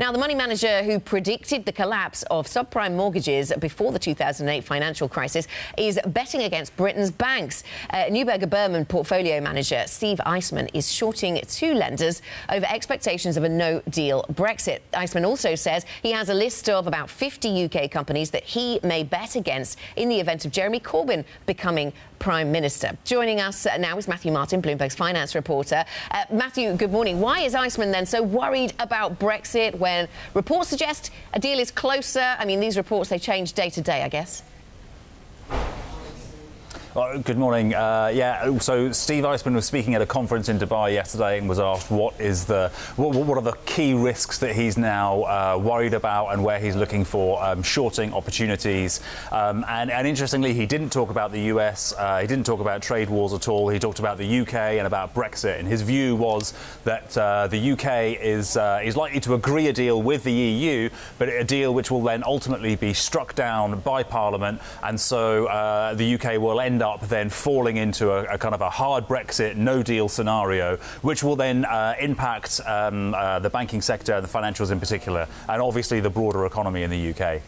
Now, the money manager who predicted the collapse of subprime mortgages before the 2008 financial crisis is betting against Britain's banks. Uh, Neuberger Berman portfolio manager Steve Eisman is shorting two lenders over expectations of a no deal Brexit. Eisman also says he has a list of about 50 UK companies that he may bet against in the event of Jeremy Corbyn becoming Prime Minister. Joining us now is Matthew Martin, Bloomberg's finance reporter. Uh, Matthew, good morning. Why is Eisman then so worried about Brexit when reports suggest a deal is closer? I mean, these reports, they change day to day, I guess. Well, good morning. Uh, yeah, so Steve Eisman was speaking at a conference in Dubai yesterday and was asked what is the what, what are the key risks that he's now uh, worried about and where he's looking for um, shorting opportunities. Um, and, and, interestingly, he didn't talk about the US. Uh, he didn't talk about trade wars at all. He talked about the UK and about Brexit. And his view was that uh, the UK is uh, is likely to agree a deal with the EU, but a deal which will then ultimately be struck down by Parliament, and so uh, the UK will end up then falling into a, a, kind of a hard Brexit, no deal scenario, which will then uh, impact um, uh, the banking sector, the financials in particular, and obviously the broader economy in the UK.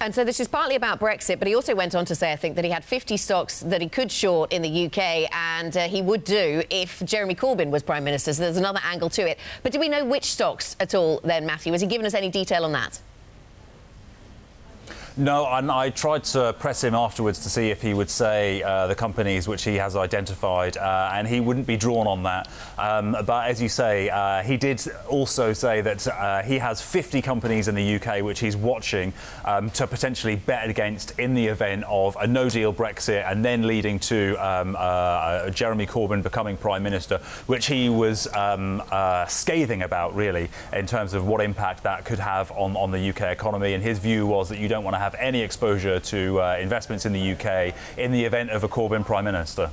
And so this is partly about Brexit, but he also went on to say, I think, that he had 50 stocks that he could short in the UK, and uh, he would do if Jeremy Corbyn was Prime Minister. So there's another angle to it. But do we know which stocks at all then, Matthew? Has he given us any detail on that? No, and I tried to press him afterwards to see if he would say uh, the companies which he has identified, uh, and he wouldn't be drawn on that. Um, but as you say, uh, he did also say that uh, he has 50 companies in the UK which he's watching um, to potentially bet against in the event of a no deal Brexit and then leading to um, uh, Jeremy Corbyn becoming Prime Minister, which he was um, uh, scathing about, really, in terms of what impact that could have on, on the UK economy. And his view was that you don't want to have have any exposure to uh, investments in the UK in the event of a Corbyn Prime Minister.